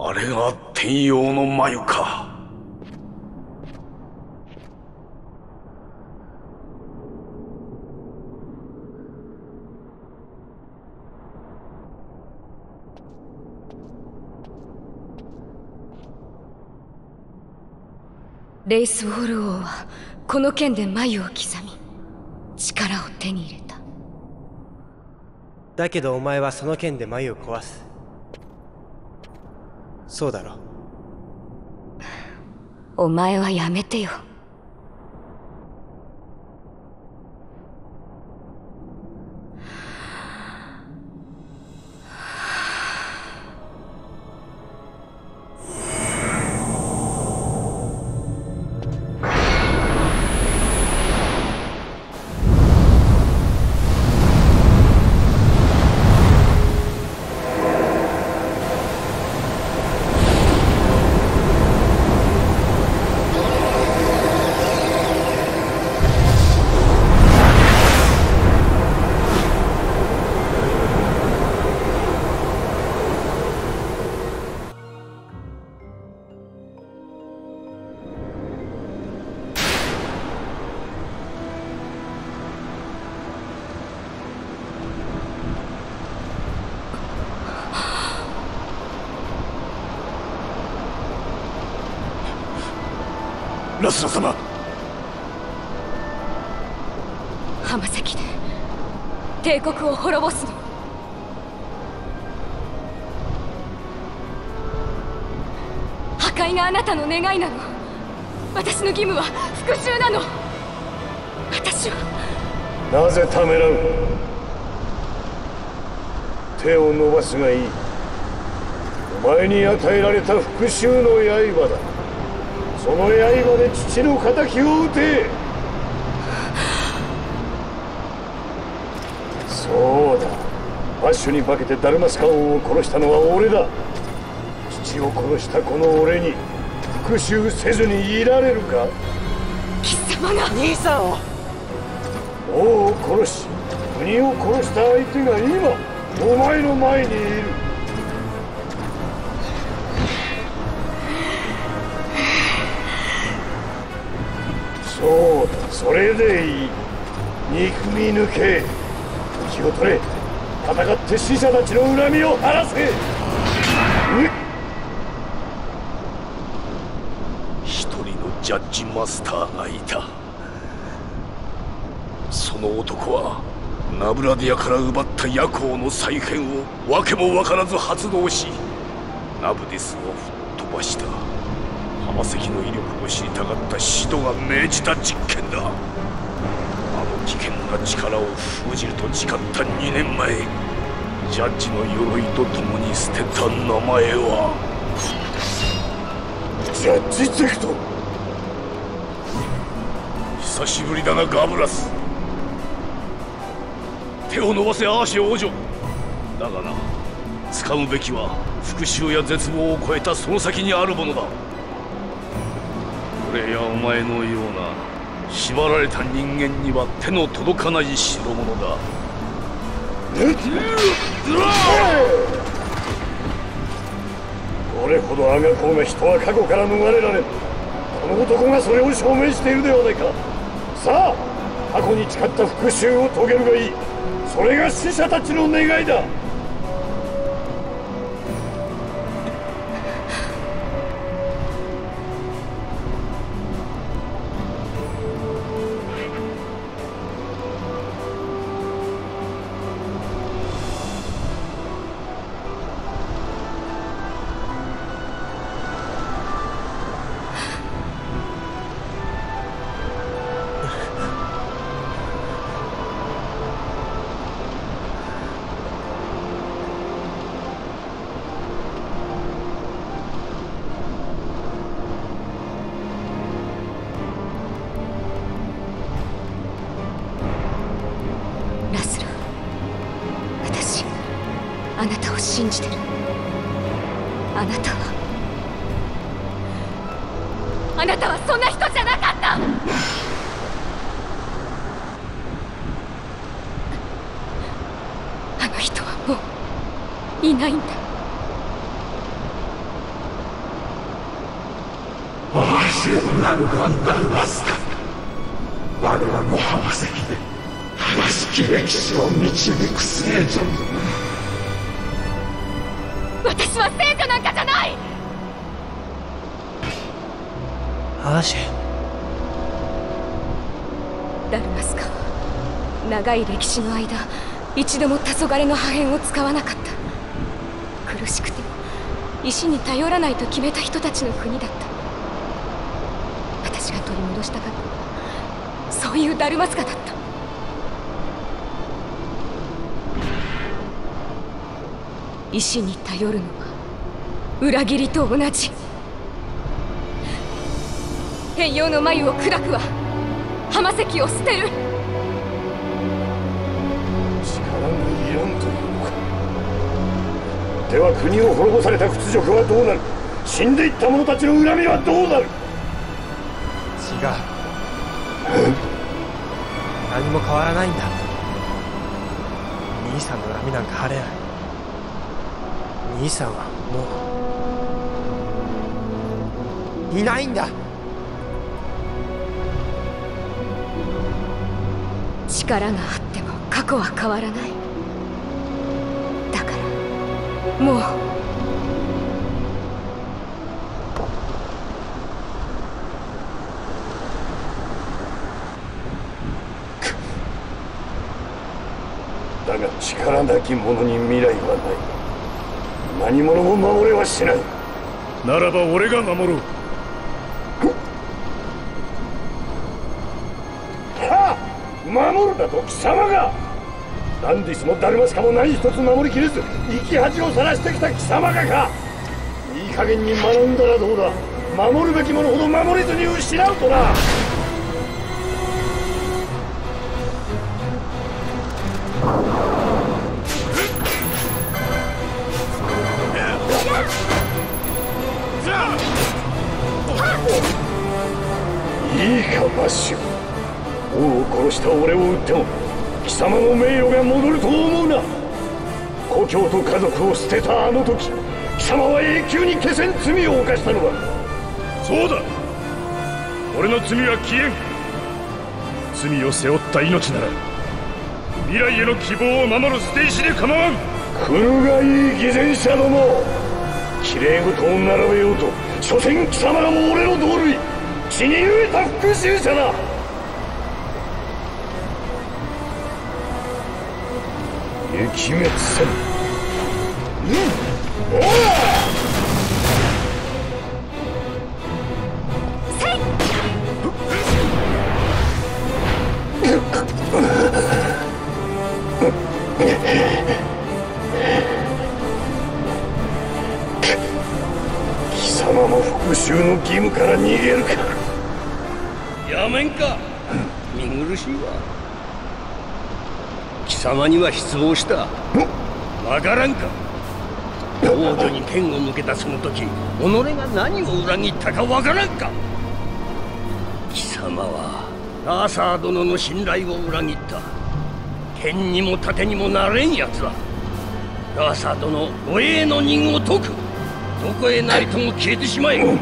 あれが天陽の眉か。レイス・ウォル王はこの剣で眉を刻み力を手に入れた。だけどお前はその剣で眉を壊すそうだろ お前はやめてよ。ラスラ様。浜崎で帝国を滅ぼすの。破壊があなたの願いなの。私の義務は復讐なの。私は。なぜためらう？手を伸ばすがいい。お前に与えられた復讐の刃だその刃で父の敵を撃て。そうだ。バッシュに化けてダルマスカ王を殺したのは俺だ。父を殺したこの俺に復讐せずにいられるか。貴様が。兄さんを。王を殺し国を殺した相手が今お前の前にいるそうそれでいい。憎み抜け。気を取れ。戦って死者たちの恨みを晴らせ。一人のジャッジマスターがいた。その男はナブラディアから奪った夜行の再編を訳も分からず発動しナブディスを吹っ飛ばした。浜関の威力を知りたかったシドが命じた実験だ。あの危険な力を封じると誓った2年前ジャッジの鎧と共に捨てた名前は。ジャッジゼクト久しぶりだなガブラス。手を伸ばせアーシ王女。だがな掴むべきは復讐や絶望を超えたその先にあるものだ俺やお前のような縛られた人間には手の届かない代物だ。どれほどあがこうが人は過去から逃れられこの男がそれを証明しているではないか。さあ過去に誓った復讐を遂げるがいい。それが死者たちの願いだ。あなたを信じてる。あなたは。あなたはそんな人じゃなかった。あの人はもういないんだ。礎となるガンダルマスカ我らの浜石で正しき歴史を導く聖女。私は聖女なんかじゃない！アーシェダルマスカは長い歴史の間一度も黄昏の破片を使わなかった。苦しくても石に頼らないと決めた人たちの国だった。私が取り戻したかった。のはそういうダルマスカだった石に頼るのは裏切りと同じ。変容の眉を砕くわ浜石を捨てる。力がいらんというのか。では国を滅ぼされた屈辱はどうなる？死んでいった者たちの恨みはどうなる？違う。何も変わらないんだ。兄さんの恨みなんか晴れない兄さんはもういないんだ。力があっても過去は変わらない。だからもう。だが力なき者に未来はない何者も守れはしない。ならば俺が守ろう。はあ守るだと貴様が。ランディスもダルマスカも何一つ守りきれず生き恥をさらしてきた貴様がか。いい加減に学んだらどうだ。守るべきものほど守れずに失うとなッシュ王を殺した俺を撃っても貴様の名誉が戻ると思うな。故郷と家族を捨てたあの時貴様は永久に消せん罪を犯したのだ。そうだ。俺の罪は消えん。罪を背負った命なら未来への希望を守る捨て石で構わん。来るがいい偽善者ども綺麗事を並べようと所詮貴様らも俺の同類血に飢えた復讐者だ。撃滅せんうん。おら様も復讐の義務から逃げるか。やめんか。見苦しいわ。貴様には失望した。わからんか。王女に剣を向けたその時己が何を裏切ったかわからんか。貴様はアーサー殿の信頼を裏切った。剣にも盾にもなれんやつだアーサー殿護衛の任を解く。どこへなりとも消えてしまえ。よ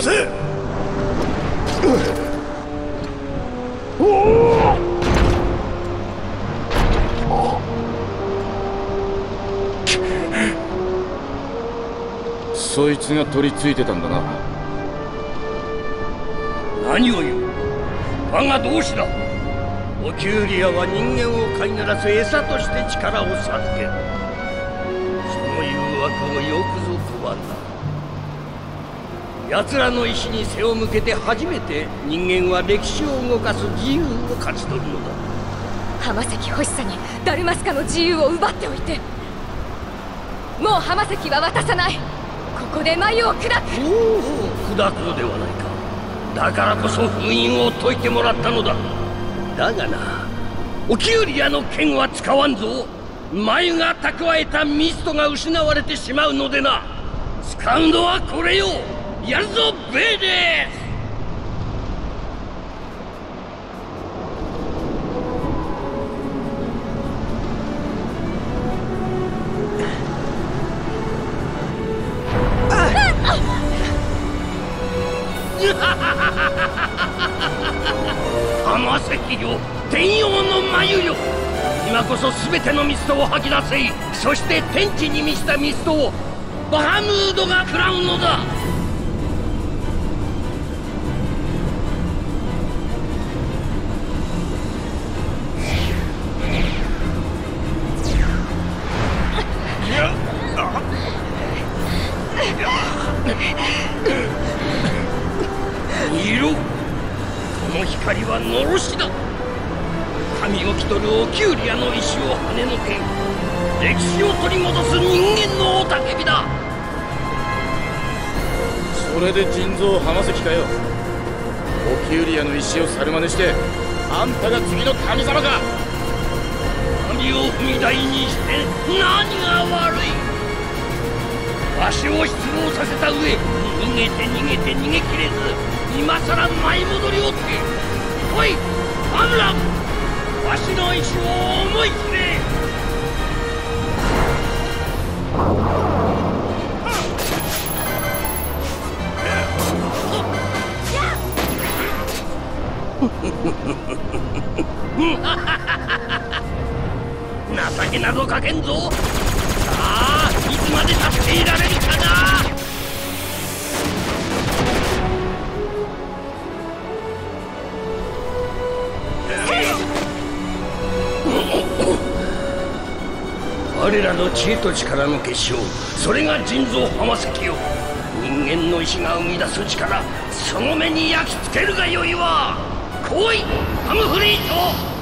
せ。そいつが取り付いてたんだな。何を言う。我が同志だオキューリアは人間を飼いならす餌として力を授ける。その誘惑をよくぞ拒んだ奴らの意志に背を向けて初めて人間は歴史を動かす自由を勝ち取るのだ。浜崎欲しさにダルマスカの自由を奪っておいて。もう浜崎は渡さない。ここで眉を砕く。おお砕くのではないか。だからこそ封印を解いてもらったのだだがなオキュリアの剣は使わんぞ。眉が蓄えたミストが失われてしまうのでな。使うのはこれよ。やるぞベイデス。ハハハハ浜関よ天陽の眉よ。今こそ全てのミストを吐き出せ。そして天地に満ちたミストをバハムードが食らうのだ。見ろ。の光はのろしだ。神を気取るオキューリアの石を跳ねのけ歴史を取り戻す人間の雄たけびだ。それで腎臓浜関かよ。オキューリアの石を猿真似してあんたが次の神様か。神を踏み台にして何が悪い。わしを失望させた上逃げて逃げて逃げきれず今さら舞い戻りおっておいアムランわしの意志を思い切れ。と力の結晶それが人造浜崎よ。人間の意志が生み出す力その目に焼き付けるがよいわ。来いハムフリート。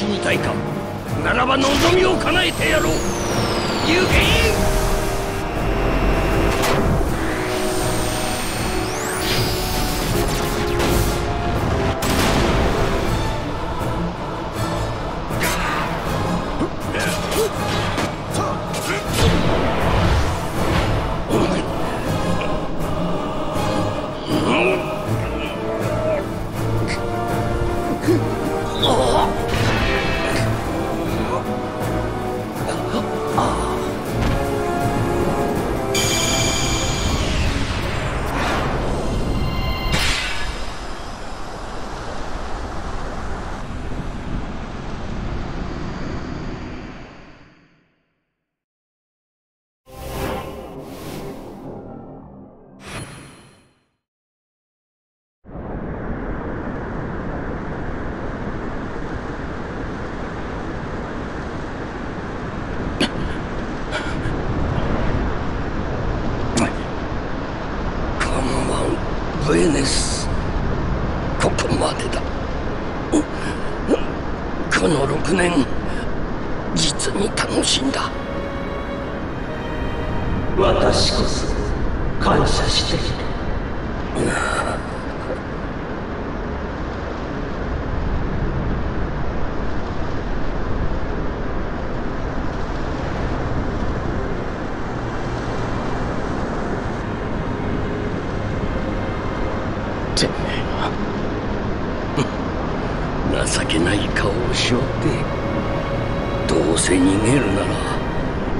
そんなに死にたいか。ならば望みを叶えてやろう。行け！ブエネスここまでだ。この6年実に楽しんだ。私こそ感謝している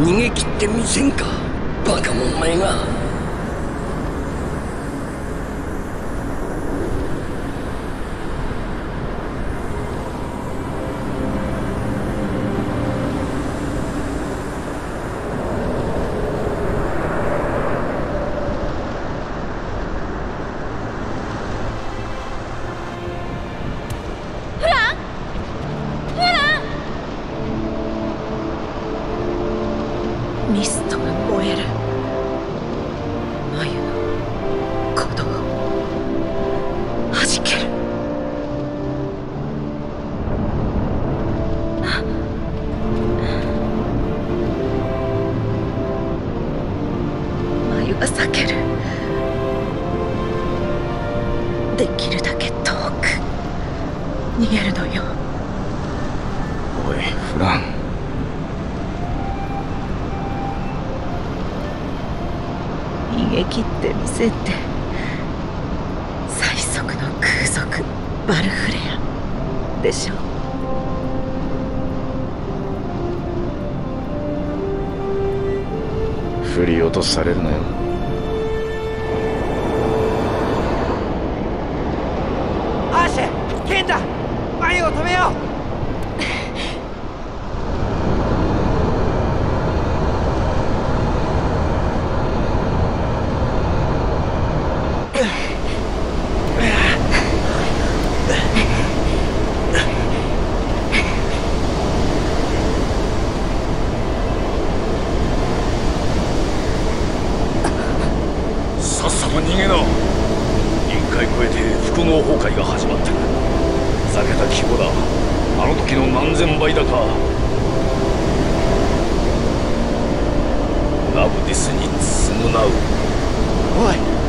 逃げ切ってみせんかバカ者めが。できるだけ遠く。逃げるのよ。おいフラン。逃げ切ってみせて。最速の空賊バルフレア。でしょ。振り落とされるなよ眉を no. What?